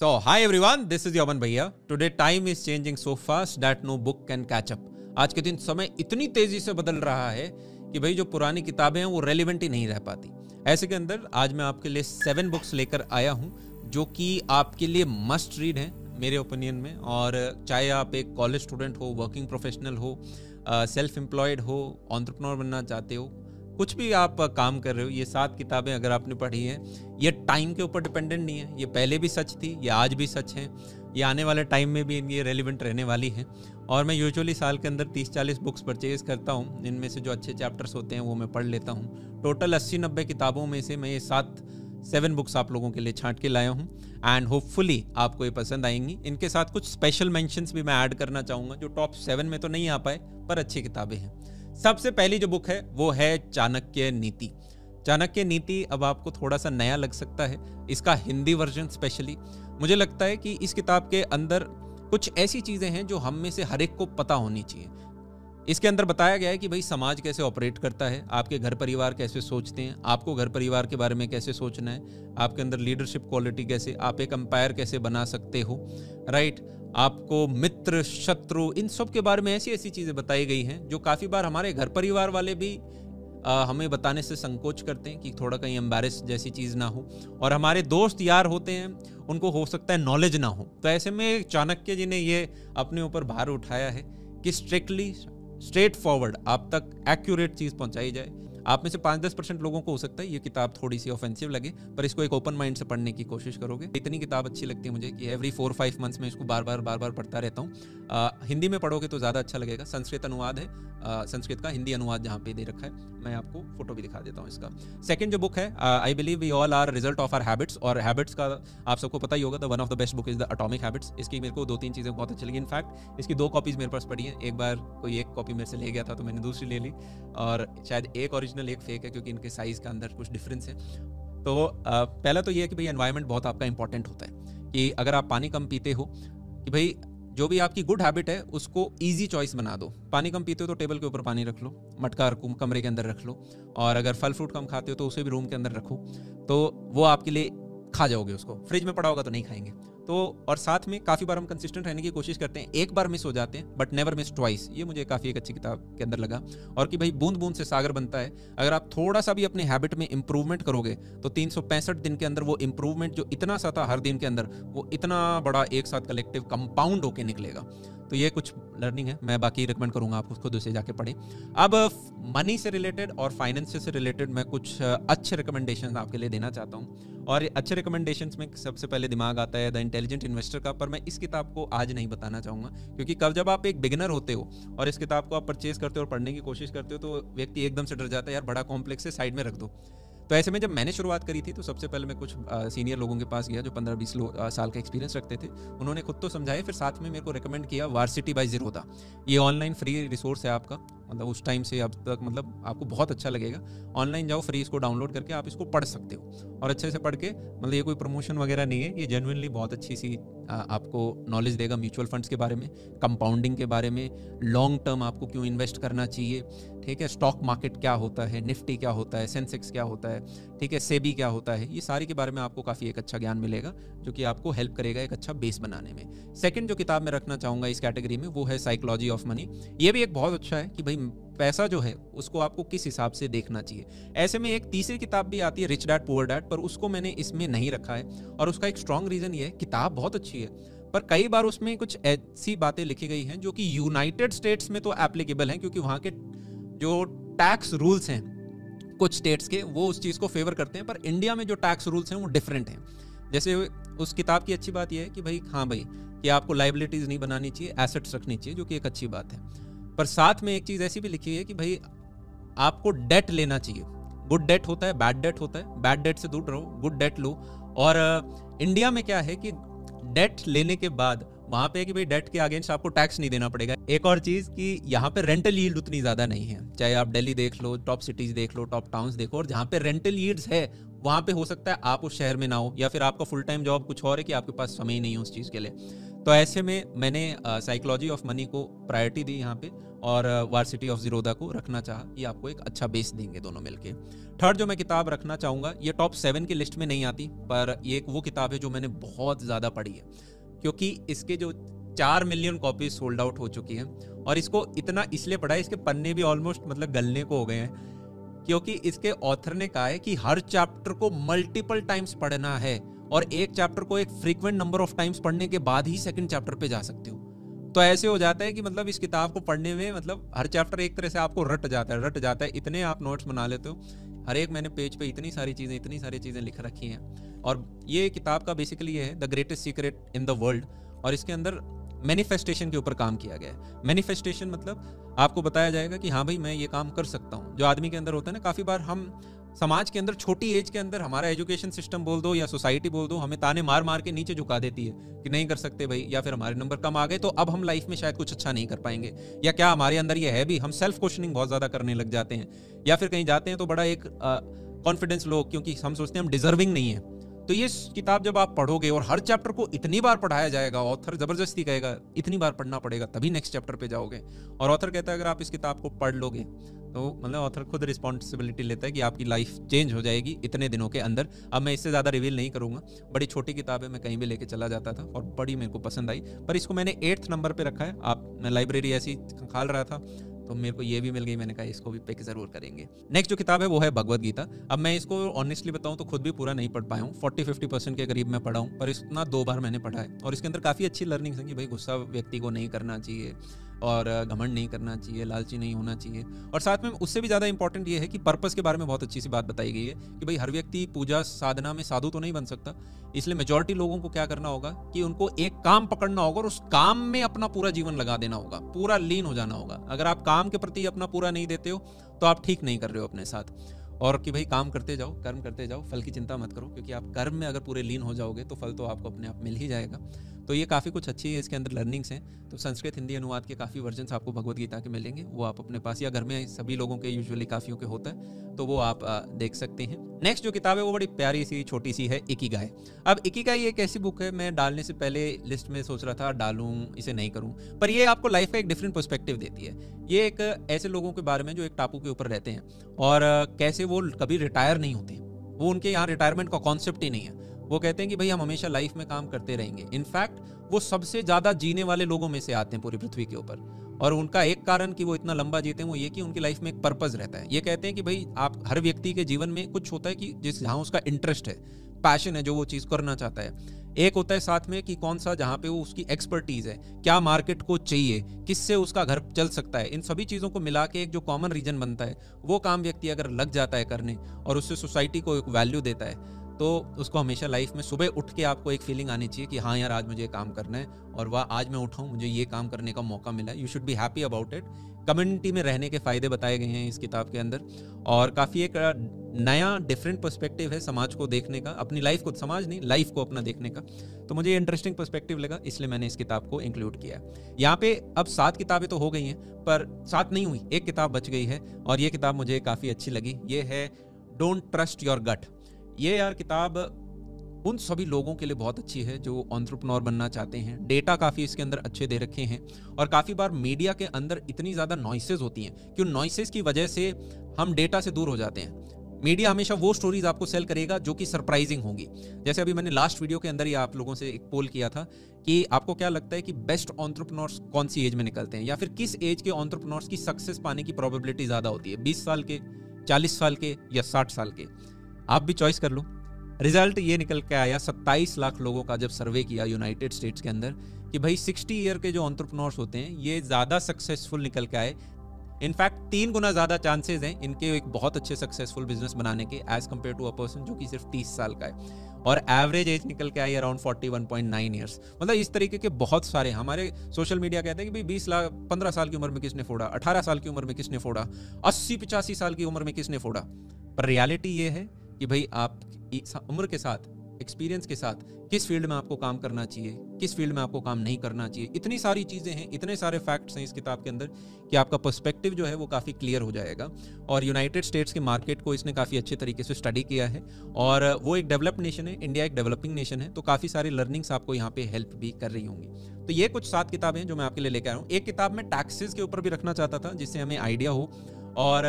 So, hi everyone, this is Yaman Bhaiya. Today time is changing so fast that no book can catch up. आज के दिन समय इतनी तेज़ी से बदल रहा है कि भाई जो पुरानी किताबें हैं वो रेलिवेंट ही नहीं रह पाती ऐसे के अंदर आज मैं आपके लिए सेवन बुक्स लेकर आया हूँ जो कि आपके लिए मस्ट रीड हैं मेरे ओपिनियन में और चाहे आप एक कॉलेज स्टूडेंट हो वर्किंग प्रोफेशनल हो सेल्फ एम्प्लॉयड हो ऑन्टरप्रनोर बनना चाहते हो कुछ भी आप काम कर रहे हो, ये सात किताबें अगर आपने पढ़ी हैं, ये टाइम के ऊपर डिपेंडेंट नहीं है। ये पहले भी सच थी, ये आज भी सच है। ये आने वाले टाइम में भी ये रेलिवेंट रहने वाली है। और मैं यूजुअली साल के अंदर तीस चालीस बुक्स परचेज करता हूँ। इनमें से जो अच्छे चैप्टर्स होते हैं, वो मैं पढ़ लेता हूँ। टोटल अस्सी नब्बे किताबों में से मैं ये सात सेवन बुक्स आप लोगों के लिए छांट के लाया हूँ। एंड होपफुली आपको ये पसंद आएँगी। इनके साथ कुछ स्पेशल मेंशंस भी मैं ऐड करना चाहूँगा, जो टॉप सेवन में तो नहीं आ पाए, पर अच्छी किताबें हैं। सबसे पहली जो बुक है, वो है चाणक्य नीति। चाणक्य नीति अब आपको थोड़ा सा नया लग सकता है। इसका हिंदी वर्जन स्पेशली मुझे लगता है कि इस किताब के अंदर कुछ ऐसी चीज़ें हैं जो हम में से हर एक को पता होनी चाहिए। इसके अंदर बताया गया है कि भाई समाज कैसे ऑपरेट करता है, आपके घर परिवार कैसे सोचते हैं, आपको घर परिवार के बारे में कैसे सोचना है, आपके अंदर लीडरशिप क्वालिटी कैसे, आप एक अंपायर कैसे बना सकते हो राइट आपको मित्र शत्रु इन सब के बारे में ऐसी ऐसी चीज़ें बताई गई हैं जो काफ़ी बार हमारे घर परिवार वाले भी आ, हमें बताने से संकोच करते हैं कि थोड़ा कहीं एम्बेरस जैसी चीज़ ना हो। और हमारे दोस्त यार होते हैं उनको हो सकता है नॉलेज ना हो। तो ऐसे में चाणक्य जी ने ये अपने ऊपर भार उठाया है कि स्ट्रिक्टली स्ट्रेट फॉरवर्ड आप तक एक्यूरेट चीज़ पहुंचाई जाए। आप में से पाँच दस परसेंट लोगों को हो सकता है ये किताब थोड़ी सी ऑफेंसिव लगे, पर इसको एक ओपन माइंड से पढ़ने की कोशिश करोगे। इतनी किताब अच्छी लगती है मुझे कि एवरी फोर फाइव मंथ्स में इसको बार बार बार बार पढ़ता रहता हूँ। हिंदी में पढ़ोगे तो ज़्यादा अच्छा लगेगा। संस्कृत अनुवाद है। संस्कृत का हिंदी अनुवाद जहाँ पे दे रखा है। मैं आपको फ़ोटो भी दिखा देता हूँ इसका। सेकंड जो बुक है I believe we all are result of our habits और हैबिट्स का आप सबको पता ही होगा the one of the best book is the atomic habits इसकी मेरे को दो तीन चीज़ें बहुत अच्छी लगी। इनफैक्ट इसकी दो कॉपीज़ मेरे पास पड़ी हैं। एक बार कोई एक कॉपी मेरे से ले गया था तो मैंने दूसरी ले ली। और शायद एक ओरिजिनल एक फेक है क्योंकि इनके साइज़ का अंदर कुछ डिफरेंस है। तो पहला तो ये है कि भाई एनवायरनमेंट बहुत आपका इंपॉर्टेंट होता है कि अगर आप पानी कम पीते हो कि भाई जो भी आपकी गुड हैबिट है, उसको ईजी चॉइस बना दो। पानी कम पीते हो तो टेबल के ऊपर पानी रख लो, मटका कमरे के अंदर रख लो और अगर फल फ्रूट कम खाते हो तो उसे भी रूम के अंदर रखो। तो वो आपके लिए खा जाओगे उसको। फ्रिज में पड़ा होगा तो नहीं खाएँगे। तो और साथ में काफ़ी बार हम कंसिस्टेंट रहने की कोशिश करते हैं। एक बार मिस हो जाते हैं बट नेवर मिस ट्वाइस ये मुझे काफ़ी एक अच्छी किताब के अंदर लगा। और कि भाई बूंद बूंद से सागर बनता है। अगर आप थोड़ा सा भी अपने हैबिट में इंप्रूवमेंट करोगे तो तीन सौ पैंसठ दिन के अंदर वो इंप्रूवमेंट जो इतना सा था हर दिन के अंदर, वो इतना बड़ा एक साथ कलेक्टिव कंपाउंड होकर निकलेगा। तो ये कुछ लर्निंग है। मैं बाकी रिकमेंड करूँगा आप खुद उसे जाके पढ़ें। अब मनी से रिलेटेड और फाइनेंस से रिलेटेड मैं कुछ अच्छे रिकमेंडेशन आपके लिए देना चाहता हूँ। और अच्छे रिकमेंडेशन में सबसे पहले दिमाग आता है द इंटेलिजेंट इन्वेस्टर का, पर मैं इस किताब को आज नहीं बताना चाहूँगा। क्योंकि कब जब आप एक बिगिनर होते हो और इस किताब को आप परचेज करते हो और पढ़ने की कोशिश करते हो तो व्यक्ति एकदम से डर जाता है, यार, बड़ा कॉम्प्लेक्स है साइड में रख दो। तो ऐसे में जब मैंने शुरुआत करी थी तो सबसे पहले मैं कुछ सीनियर लोगों के पास गया जो पंद्रह बीस साल का एक्सपीरियंस रखते थे। उन्होंने खुद तो समझाया, फिर साथ में मेरे को रिकमेंड किया वार्सिटी बाई जीरोदा ये ऑनलाइन फ्री रिसोर्स है आपका। मतलब उस टाइम से अब तक मतलब आपको बहुत अच्छा लगेगा। ऑनलाइन जाओ फ्री इसको डाउनलोड करके आप इसको पढ़ सकते हो। और अच्छे से पढ़ के मतलब ये कोई प्रमोशन वगैरह नहीं है, ये जेनुअनली बहुत अच्छी सी आपको नॉलेज देगा म्यूचुअल फंड्स के बारे में कंपाउंडिंग के बारे में लॉन्ग टर्म आपको क्यों इन्वेस्ट करना चाहिए, ठीक है? स्टॉक मार्केट क्या होता है निफ्टी क्या होता है सेंसेक्स क्या होता है, ठीक है? सेबी क्या होता है, ये सारी के बारे में आपको काफ़ी एक अच्छा ज्ञान मिलेगा, जो कि आपको हेल्प करेगा एक अच्छा बेस बनाने में। सेकंड जो किताब मैं रखना चाहूँगा इस कैटेगरी में, वो है साइकोलॉजी ऑफ़ मनी ये भी एक बहुत अच्छा है कि भाई पैसा जो है, उसको आपको किस हिसाब से देखना चाहिए। ऐसे में एक तीसरी किताब भी आती है रिच डैड पुअर डैड पर उसको मैंने इसमें नहीं रखा है और उसका एक स्ट्रॉन्ग रीज़न ये है, किताब बहुत अच्छी है, पर कई बार उसमें कुछ ऐसी बातें लिखी गई हैं जो कि यूनाइटेड स्टेट्स में तो एप्लीकेबल हैं, क्योंकि वहाँ के जो टैक्स रूल्स हैं, कुछ स्टेट्स के, वो उस चीज़ को फेवर करते हैं, पर इंडिया में जो टैक्स रूल्स हैं, वो डिफरेंट हैं। जैसे उस किताब की अच्छी बात यह है कि भाई हाँ भाई, कि आपको लाइबिलिटीज़ नहीं बनानी चाहिए एसेट्स रखनी चाहिए, जो कि एक अच्छी बात है। पर साथ में एक चीज़ ऐसी भी लिखी है कि भाई, आपको डेट लेना चाहिए। गुड डेट होता है बैड डेट होता है। बैड डेट से दूर रहो गुड डेट लो। और इंडिया में क्या है कि डेट लेने के बाद वहाँ पे कि भाई डेट के अगेंस्ट आपको टैक्स नहीं देना पड़ेगा। एक और चीज़ कि यहाँ पे रेंटल यील्ड उतनी ज़्यादा नहीं है। चाहे आप दिल्ली देख लो टॉप सिटीज़ देख लो टॉप टाउन्स देखो, और जहाँ पे रेंटल यील्ड्स है, वहाँ पे हो सकता है आप उस शहर में ना हो, या फिर आपका फुल टाइम जॉब कुछ और है कि आपके पास समय नहीं है उस चीज़ के लिए। तो ऐसे में मैंने साइकोलॉजी ऑफ़ मनी को प्रायोरिटी दी यहाँ पे और वार्सिटी ऑफ़ जीरोदा को रखना चाहा ये आपको एक अच्छा बेस देंगे दोनों मिलके। थर्ड जो मैं किताब रखना चाहूँगा, ये टॉप सेवन की लिस्ट में नहीं आती, पर ये एक वो किताब है जो मैंने बहुत ज़्यादा पढ़ी है, क्योंकि इसके जो चार मिलियन कॉपीज सोल्ड आउट हो चुकी हैं और इसको इतना इसलिए पढ़ा है, इसके पन्ने भी ऑलमोस्ट मतलब गलने को हो गए हैं, क्योंकि इसके ऑथर ने कहा है कि हर चैप्टर को मल्टीपल टाइम्स पढ़ना है। और एक चैप्टर को एक फ्रीक्वेंट नंबर ऑफ़ टाइम्स पढ़ने के बाद ही सेकंड चैप्टर पे जा सकते हो। तो ऐसे हो जाता है कि मतलब इस किताब को पढ़ने में मतलब हर चैप्टर एक तरह से आपको रट जाता है, रट जाता है। इतने आप नोट्स बना लेते हो। हर एक मैंने पेज पे इतनी सारी चीज़ें, इतनी सारी चीज़ें लिख रखी हैं। और ये किताब का बेसिकली ये है the greatest secret in the world और इसके अंदर मैनिफेस्टेशन के ऊपर काम किया गया है। मैनिफेस्टेशन मतलब आपको बताया जाएगा कि हाँ भाई, मैं ये काम कर सकता हूँ। जो आदमी के अंदर होता है ना, काफ़ी बार हम समाज के अंदर, छोटी एज के अंदर हमारा एजुकेशन सिस्टम बोल दो या सोसाइटी बोल दो, हमें ताने मार मार के नीचे झुका देती है कि नहीं कर सकते भाई, या फिर हमारे नंबर कम आ गए तो अब हम लाइफ में शायद कुछ अच्छा नहीं कर पाएँगे। या क्या हमारे अंदर ये है भी, हम सेल्फ क्वेश्चनिंग बहुत ज़्यादा करने लग जाते हैं। या फिर कहीं जाते हैं तो बड़ा एक कॉन्फिडेंस लो, क्योंकि हम सोचते हैं हम डिजर्विंग नहीं है। तो ये किताब जब आप पढ़ोगे और हर चैप्टर को इतनी बार पढ़ाया जाएगा ऑथर ज़बरदस्ती कहेगा, इतनी बार पढ़ना पड़ेगा, तभी नेक्स्ट चैप्टर पे जाओगे। और ऑथर कहता है, अगर आप इस किताब को पढ़ लोगे तो मतलब ऑथर खुद रिस्पॉन्सिबिलिटी लेता है कि आपकी लाइफ चेंज हो जाएगी इतने दिनों के अंदर। अब मैं इससे ज़्यादा रिवील नहीं करूँगा। बड़ी छोटी किताब है, मैं कहीं भी लेके चला जाता था और बड़ी मेरे को पसंद आई। पर इसको मैंने एट्थ नंबर पर रखा है। आप, मैं लाइब्रेरी ऐसी खाल रहा था तो मेरे को ये भी मिल गई, मैंने कहा इसको भी पिक ज़रूर करेंगे। नेक्स्ट जो किताब है, वो है भगवत गीता। अब मैं इसको ऑनेस्टली बताऊँ तो खुद भी पूरा नहीं पढ़ पाया हूँ। फोर्टी फिफ्टी परसेंट के करीब मैं पढ़ाऊँ पर इतना दो बार मैंने पढ़ा है। और इसके अंदर काफ़ी अच्छी लर्निंग है कि भाई गुस्सा व्यक्ति को नहीं करना चाहिए। और घमंड नहीं करना चाहिए, लालची नहीं होना चाहिए। और साथ में उससे भी ज़्यादा इंपॉर्टेंट ये है कि पर्पस के बारे में बहुत अच्छी सी बात बताई गई है कि भाई हर व्यक्ति पूजा साधना में साधु तो नहीं बन सकता। इसलिए मेजोरिटी लोगों को क्या करना होगा कि उनको एक काम पकड़ना होगा और उस काम में अपना पूरा जीवन लगा देना होगा, पूरा लीन हो जाना होगा। अगर आप काम के प्रति अपना पूरा नहीं देते हो तो आप ठीक नहीं कर रहे हो अपने साथ। और कि भाई काम करते जाओ, कर्म करते जाओ, फल की चिंता मत करो, क्योंकि आप कर्म में अगर पूरे लीन हो जाओगे तो फल तो आपको अपने आप मिल ही जाएगा। तो ये काफ़ी कुछ अच्छी है, इसके अंदर लर्निंग्स हैं। तो संस्कृत, हिंदी अनुवाद के काफ़ी वर्जन आपको भगवत गीता के मिलेंगे। वो आप अपने पास, या घर में सभी लोगों के यूजुअली काफ़ियों के होता है तो वो आप देख सकते हैं। नेक्स्ट जो किताब है, वो बड़ी प्यारी सी, छोटी सी है इकी गाय अब इकी गाय एक ऐसी बुक है, मैं डालने से पहले लिस्ट में सोच रहा था, डालूं, इसे नहीं करूँ। पर ये आपको लाइफ का एक डिफरेंट पर्सपेक्टिव देती है। ये एक ऐसे लोगों के बारे में जो एक टापू के ऊपर रहते हैं, और कैसे वो कभी रिटायर नहीं होते। वो उनके यहाँ रिटायरमेंट का कॉन्सेप्ट ही नहीं है। वो कहते हैं कि भाई हम हमेशा लाइफ में काम करते रहेंगे। इनफैक्ट वो सबसे ज़्यादा जीने वाले लोगों में से आते हैं पूरी पृथ्वी के ऊपर। और उनका एक कारण कि वो इतना लंबा जीते हैं, वो ये कि उनकी लाइफ में एक पर्पज़ रहता है। ये कहते हैं कि भाई आप, हर व्यक्ति के जीवन में कुछ होता है कि जिस, जहाँ उसका इंटरेस्ट है पैशन है, जो वो चीज़ करना चाहता है। एक होता है साथ में कि कौन सा, जहाँ पे वो उसकी एक्सपर्टीज है, क्या मार्केट को चाहिए, किससे उसका घर चल सकता है, इन सभी चीज़ों को मिला के एक जो कॉमन रीजन बनता है, वो काम व्यक्ति अगर लग जाता है करने, और उससे सोसाइटी को एक वैल्यू देता है तो उसको हमेशा लाइफ में सुबह उठ के आपको एक फीलिंग आनी चाहिए कि हाँ यार, आज मुझे काम करना है और वह, आज मैं उठाऊँ मुझे ये काम करने का मौका मिला you should be happy about it community में रहने के फ़ायदे बताए गए हैं इस किताब के अंदर और काफ़ी एक नया डिफरेंट पर्सपेक्टिव है समाज को देखने का, अपनी लाइफ को, समाज नहीं लाइफ को अपना देखने का। तो मुझे इंटरेस्टिंग पर्सपेक्टिव लगा, इसलिए मैंने इस किताब को इंक्लूड किया यहाँ पे अब सात किताबें तो हो गई हैं, पर सात नहीं हुई, एक किताब बच गई है और ये किताब मुझे काफ़ी अच्छी लगी। ये है डोंट ट्रस्ट योर गट ये यार किताब उन सभी लोगों के लिए बहुत अच्छी है जो ऑन्ट्रप्रनोर बनना चाहते हैं। डेटा काफ़ी इसके अंदर अच्छे दे रखे हैं और काफ़ी बार मीडिया के अंदर इतनी ज़्यादा नॉइसेज होती हैं कि उन नॉइसेज की वजह से हम डेटा से दूर हो जाते हैं। मीडिया हमेशा वो स्टोरीज आपको सेल करेगा जो कि सरप्राइजिंग होंगी। जैसे अभी मैंने लास्ट वीडियो के अंदर ही आप लोगों से एक पोल किया था कि आपको क्या लगता है कि बेस्ट ऑन्ट्रप्रनोर्स कौन सी एज में निकलते हैं या फिर किस एज के ऑन्ट्रप्रनोर्स की सक्सेस पाने की प्रोबेबिलिटी ज़्यादा होती है? बीस साल के, चालीस साल के या साठ साल के? आप भी चॉइस कर लो। रिज़ल्ट ये निकल के आया 27 लाख लोगों का जब सर्वे किया यूनाइटेड स्टेट्स के अंदर कि भाई 60 ईयर के जो ऑन्टरप्रनोर्स होते हैं, ये ज़्यादा सक्सेसफुल निकल के आए। इनफैक्ट तीन गुना ज़्यादा चांसेस हैं इनके एक बहुत अच्छे सक्सेसफुल बिज़नेस बनाने के as compare to a person जो कि सिर्फ़ 30 साल का है। और एवरेज एज निकल के आई अराउंड 41.9 ईयर्स मतलब इस तरीके के बहुत सारे हमारे सोशल मीडिया कहते हैं कि भाई 20 लाख 15 साल की उम्र में किसने फोड़ा? 18 साल की उम्र में किसने फोड़ा? 80 पिचासी साल की उम्र में किसने फोड़ा? पर रियलिटी ये है कि भाई आप उम्र के साथ एक्सपीरियंस के साथ, किस फ़ील्ड में आपको काम करना चाहिए, किस फ़ील्ड में आपको काम नहीं करना चाहिए। इतनी सारी चीज़ें हैं, इतने सारे फैक्ट्स हैं इस किताब के अंदर कि आपका पर्सपेक्टिव जो है वो काफ़ी क्लियर हो जाएगा। और यूनाइटेड स्टेट्स के मार्केट को इसने काफ़ी अच्छे तरीके से स्टडी किया है। और वो एक डेवलप्ड नेशन है इंडिया एक डेवलपिंग नेशन है तो काफ़ी सारी लर्निंग्स आपको यहाँ पे हेल्प भी कर रही होंगी। तो ये कुछ सात किताबें हैं जो मैं आपके लिए लेकर आया हूँ। एक किताब मैं टैक्सेस के ऊपर भी रखना चाहता था, जिससे हमें आइडिया हो। और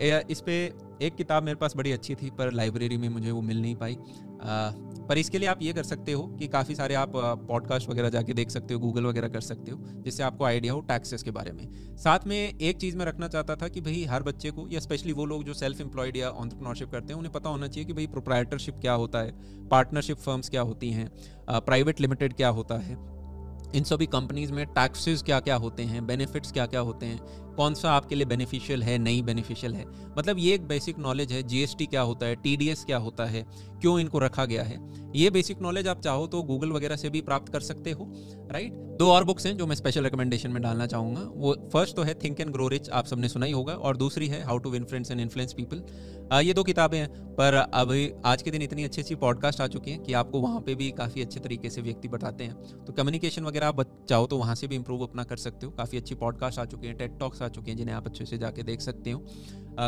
इस पर एक किताब मेरे पास बड़ी अच्छी थी पर लाइब्रेरी में मुझे वो मिल नहीं पाई। आ, पर इसके लिए आप ये कर सकते हो कि काफ़ी सारे आप पॉडकास्ट वगैरह जाके देख सकते हो गूगल वगैरह कर सकते हो जिससे आपको आइडिया हो टैक्सेस के बारे में। साथ में एक चीज़ मैं रखना चाहता था कि भाई हर बच्चे को या स्पेशली वो लोग जो सेल्फ एम्प्लॉयड या ऑन्टरप्रनोरशिप करते हैं उन्हें पता होना चाहिए कि भाई प्रोप्राइटरशिप क्या होता है पार्टनरशिप फर्म्स क्या होती हैं प्राइवेट लिमिटेड क्या होता है इन सभी कंपनीज़ में टैक्सेस क्या क्या होते हैं बेनिफिट्स क्या क्या होते हैं कौन सा आपके लिए बेनिफिशियल है, नहीं बेनिफिशियल है? मतलब ये एक बेसिक नॉलेज है जीएसटी क्या होता है टीडीएस क्या होता है, क्यों इनको रखा गया है? ये बेसिक नॉलेज आप चाहो तो गूगल वगैरह से भी प्राप्त कर सकते हो राइट दो और बुक्स हैं जो मैं स्पेशल रिकमेंडेशन में डालना चाहूँगा। वो फ़र्स्ट तो है थिंक एंड ग्रो रिच आप सबने सुना ही होगा, और दूसरी है how to win friends and influence people ये दो किताबें हैं, पर अभी आज के दिन इतनी अच्छी अच्छी पॉडकास्ट आ चुकी हैं कि आपको वहाँ पे भी काफ़ी अच्छे तरीके से व्यक्ति बताते हैं। तो कम्युनिकेशन वगैरह आप चाहो तो वहाँ से भी इंप्रूव अपना कर सकते हो। काफ़ी अच्छी पॉडकास्ट आ चुकी हैं टेट टॉक्स आ चुके हैं, जिन्हें आप अच्छे से जाके देख सकते हो।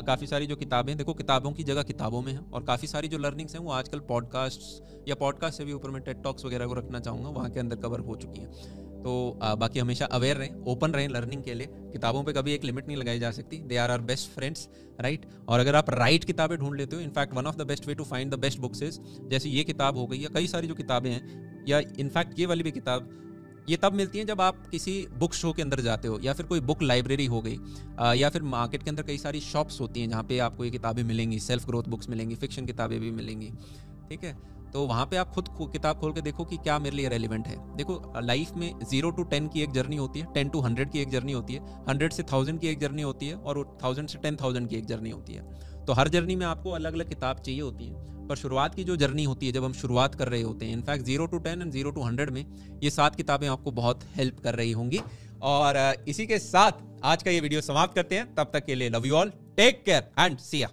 काफ़ी सारी जो किताबें देखो, किताबों की जगह किताबों में है, और काफ़ी सारी जो लर्निंग्स हैं, वो आजकल पॉडकास्ट या पॉडकास्ट से भी ऊपर मैं टेट टॉक्स वगैरह को रखना चाहूँगा, वहाँ के अंदर कवर हो चुकी हैं। तो बाकी हमेशा अवेयर रहें, ओपन रहें लर्निंग के लिए। किताबों पे कभी एक लिमिट नहीं लगाई जा सकती they are our best friends right और अगर आप राइट किताबें ढूंढ लेते हो in fact one of the best way to find the best books is जैसे ये किताब हो गई, या कई सारी जो किताबें हैं, या इनफैक्ट ये वाली भी किताब ये तब मिलती हैं जब आप किसी बुक शो के अंदर जाते हो या फिर कोई बुक लाइब्रेरी हो गई या फिर मार्केट के अंदर कई सारी शॉप्स होती हैं जहाँ पे आपको ये किताबें मिलेंगी सेल्फ ग्रोथ बुक्स मिलेंगी फिक्शन किताबें भी मिलेंगी, ठीक है? तो वहाँ पे आप खुद किताब खोल के देखो कि क्या मेरे लिए रेलिवेंट है। देखो लाइफ में ज़ीरो टू टेन की एक जर्नी होती है टेन टू हंड्रेड की एक जर्नी होती है हंड्रेड से थाउज़ेंड की एक जर्नी होती है और थाउज़ेंड से टेन थाउज़ेंड की एक जर्नी होती है। तो हर जर्नी में आपको अलग अलग किताब चाहिए होती है। पर शुरुआत की जो जर्नी होती है, जब हम शुरुआत कर रहे होते हैं in fact zero to ten and zero to hundred में ये सात किताबें आपको बहुत हेल्प कर रही होंगी। और, इसी के साथ आज का ये वीडियो समाप्त करते हैं। तब तक के लिए love you all take care and see ya